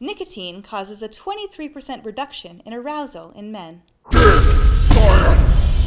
nicotine causes a 23% reduction in arousal in men. Science!